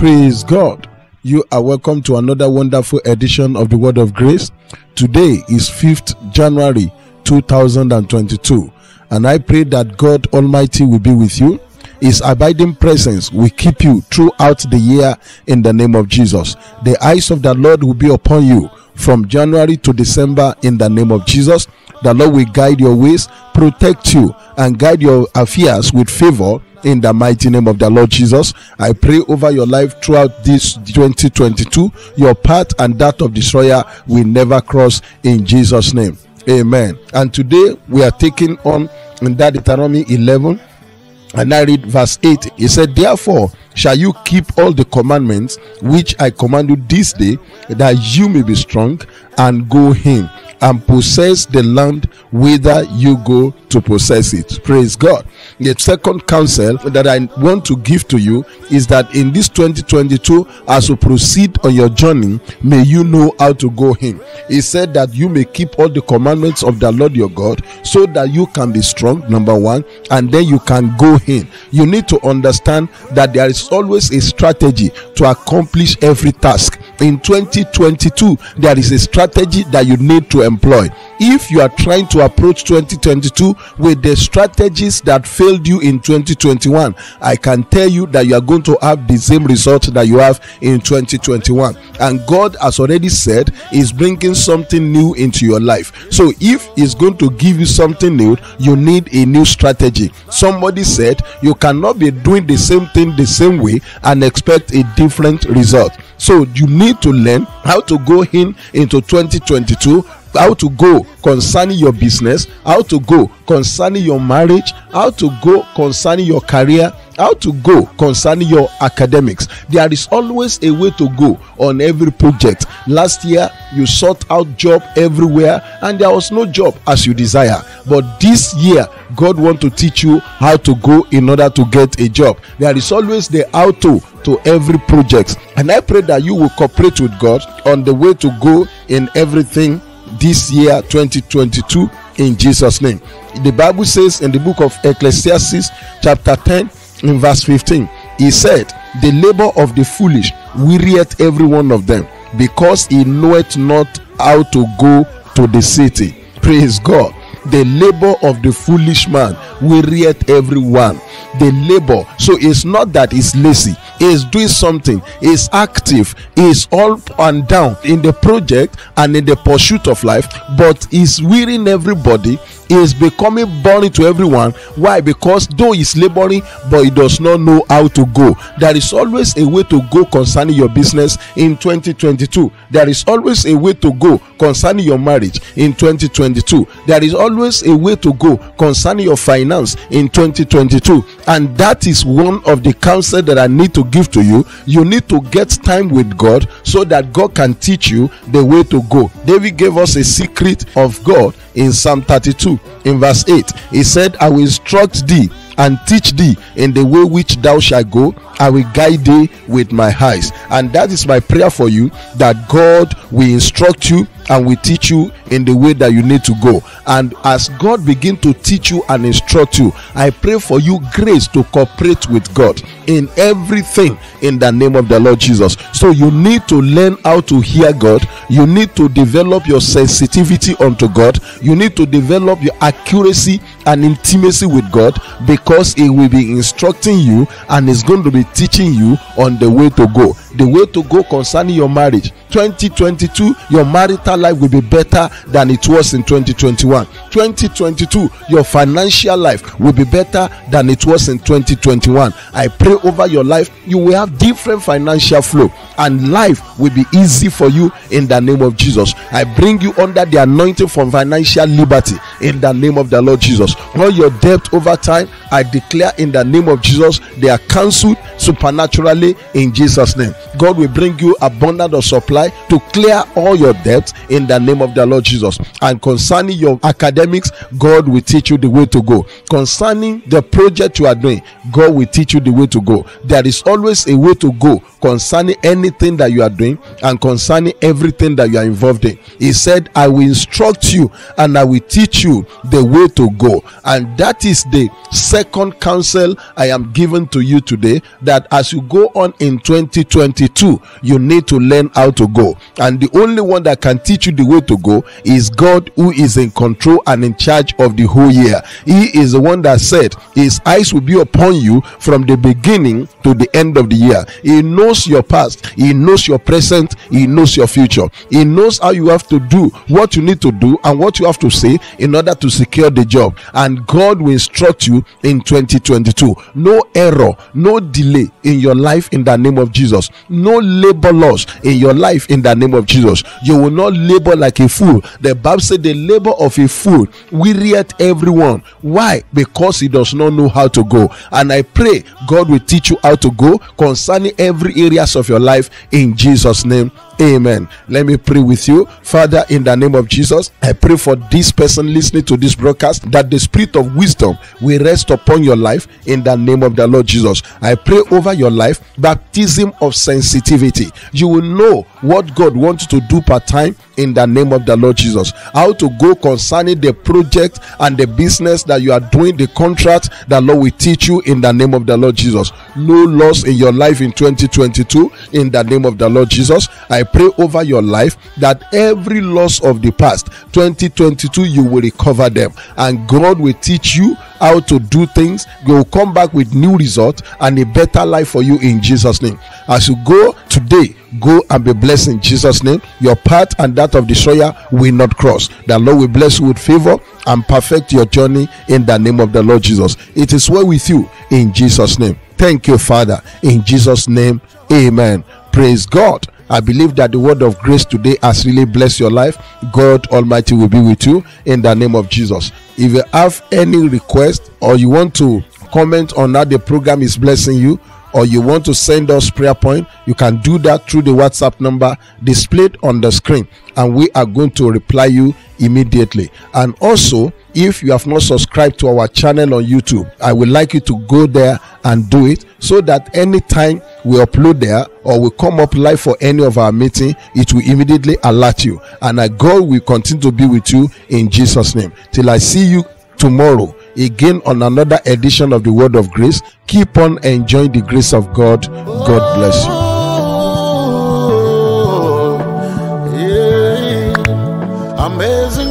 Praise God. You are welcome to another wonderful edition of the Word of Grace. Today is 5th January 2022, and I pray that God Almighty will be with you. His abiding presence will keep you throughout the year in the name of Jesus. The eyes of the Lord will be upon you from January to December in the name of Jesus. The Lord will guide your ways, protect you, and guide your affairs with favor in the mighty name of the Lord Jesus. I pray over your life throughout this 2022. Your path and that of destroyer will never cross in Jesus' name. Amen. And today we are taking on in that Deuteronomy 11 and I read verse 8. He said, Therefore shall you keep all the commandments which I command you this day, that you may be strong and go in and possess the land whither you go to possess it. Praise God. The second counsel that I want to give to you is that in this 2022, as you proceed on your journey, may you know how to go in. He said that you may keep all the commandments of the Lord your God so that you can be strong, number one, and then you can go in. You need to understand that there is always a strategy to accomplish every task. In 2022, there is a strategy that you need to employ. If you are trying to approach 2022 with the strategies that failed you in 2021, I can tell you that you are going to have the same result that you have in 2021. And God has already said is bringing something new into your life. So if He's going to give you something new, you need a new strategy. Somebody said you cannot be doing the same thing the same way and expect a different result. So you need to learn how to go in into 2022 how to go concerning your business, how to go concerning your marriage, how to go concerning your career, how to go concerning your academics. There is always a way to go on every project. Last year, you sought out job everywhere and there was no job as you desire. But this year, God want to teach you how to go in order to get a job. There is always the how to to every project. And I pray that you will cooperate with God on the way to go in everything this year 2022 in Jesus name. The Bible says in the book of Ecclesiastes chapter 10 in verse 15 he said the labor of the foolish wearieth every one of them because he knoweth not how to go to the city. Praise God the labor of the foolish man wearieth everyone the labor. So it's not that he's lazy. Is doing something. Is active. Is all and down in the project and in the pursuit of life but is wearying everybody. Is becoming boring to everyone. Why? Because though he's laboring but he does not know how to go. There is always a way to go concerning your business in 2022 there is always a way to go concerning your marriage in 2022 there is always a way to go concerning your finance in 2022 and that is one of the counsel that i need to give to you you need to get time with god so that god can teach you the way to go david gave us a secret of god in Psalm 32 in verse 8. He said, I will instruct thee and teach thee in the way which thou shalt go. I will guide thee with my eyes. And that is my prayer for you that God will instruct you and will teach you in the way that you need to go. And as God begin to teach you and instruct you, I pray for you grace to cooperate with God in everything in the name of the Lord Jesus. So you need to learn how to hear God. You need to develop your sensitivity unto God. You need to develop your accuracy and intimacy with God because He will be instructing you and is going to be teaching you on the way to go. The way to go concerning your marriage. 2022, your marital life will be better than it was in 2021. 2022, your financial life will be better than it was in 2021. I pray over your life, you will have different financial flow and life will be easy for you in the name of Jesus. I bring you under the anointing for financial liberty in the name of the Lord Jesus. All your debt over time, I declare in the name of Jesus, they are cancelled supernaturally in Jesus' name. God will bring you abundant of supply to clear all your debts in the name of the Lord Jesus. And concerning your academics, God will teach you the way to go. Concerning the project you are doing, God will teach you the way to go. There is always a way to go concerning any anything that you are doing and concerning everything that you are involved in. He said, I will instruct you and I will teach you the way to go. And that is the second counsel I am given to you today that as you go on in 2022, you need to learn how to go. And the only one that can teach you the way to go is God, who is in control and in charge of the whole year. He is the one that said, His eyes will be upon you from the beginning to the end of the year. He knows your past, He knows your present, He knows your future. He knows how you have to do what you need to do and what you have to say in order to secure the job. And God will instruct you in 2022. No error, no delay in your life in the name of Jesus. No labor loss in your life in the name of Jesus. You will not labor like a fool. The Bible said the labor of a fool wearieth everyone. Why? Because he does not know how to go. And I pray God will teach you how to go concerning every areas of your life in Jesus' name. Amen. Let me pray with you. Father, in the name of Jesus, I pray for this person listening to this broadcast that the spirit of wisdom will rest upon your life in the name of the Lord Jesus. I pray over your life baptism of sensitivity. You will know what God wants to do part time in the name of the Lord Jesus. How to go concerning the project and the business that you are doing, the contract that Lord will teach you in the name of the Lord Jesus. No loss in your life in 2022 in the name of the Lord Jesus. I pray over your life that every loss of the past 2022 you will recover them and God will teach you how to do things. You will come back with new results and a better life for you in Jesus' name. As you go today, go and be blessed in Jesus' name. Your path and that of the sower will not cross. The Lord will bless you with favor and perfect your journey in the name of the Lord Jesus. It is well with you in Jesus' name. Thank you, Father. In Jesus' name, amen. Praise God. I believe that the word of grace today has really blessed your life. God Almighty will be with you in the name of Jesus. If you have any request or you want to comment on how the program is blessing you, or you want to send us prayer point, you can do that through the WhatsApp number displayed on the screen, and we are going to reply you immediately. And also, if you have not subscribed to our channel on YouTube, I would like you to go there and do it so that anytime we upload there or we come up live for any of our meeting, it will immediately alert you. And I God will continue to be with you in Jesus' name. Till I see you tomorrow again on another edition of the Word of Grace. Keep on enjoying the grace of God. God bless you. Oh. Amazing